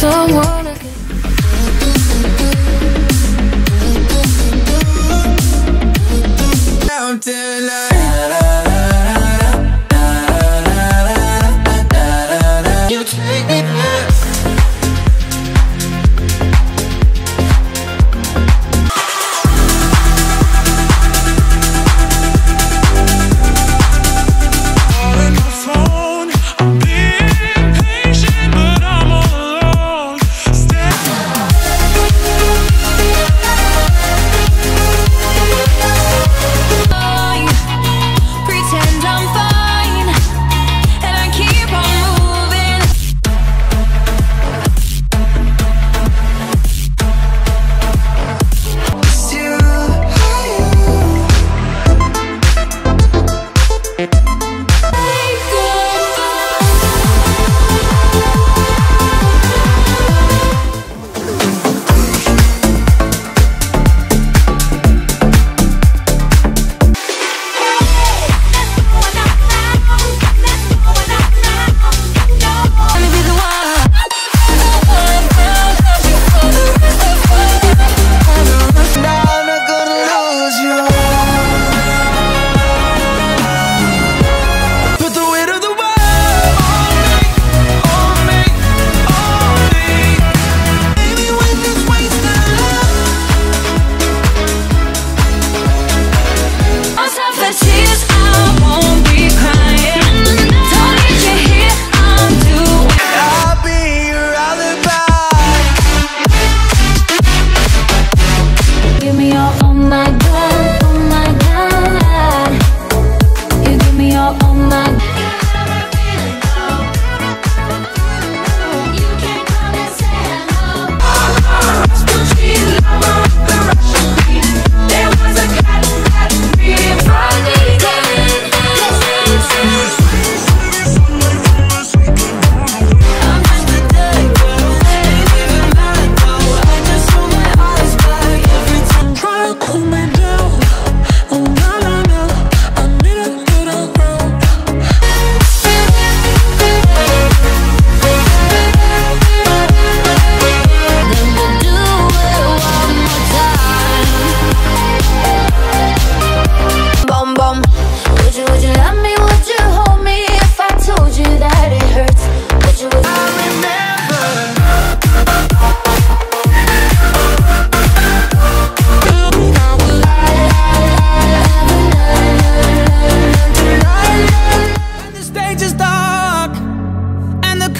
someone I can. Down till I-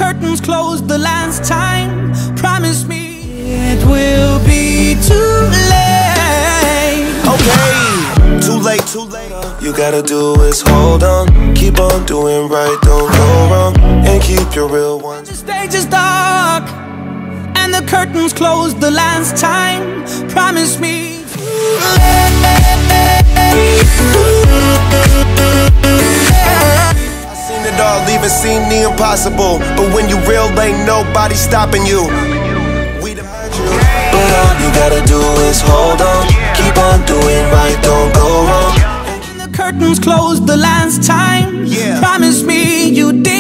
curtains closed the last time. Promise me it will be too late. Okay, too late, too late. You gotta do is hold on, keep on doing right, don't go wrong, and keep your real ones. The stage is dark and the curtains closed the last time. Promise me. It all, seen the impossible. But when you real, ain't nobody stopping you. We the but all you gotta do is hold on, keep on doing right, don't go wrong. And the curtains closed the last time. Yeah. Promise me you did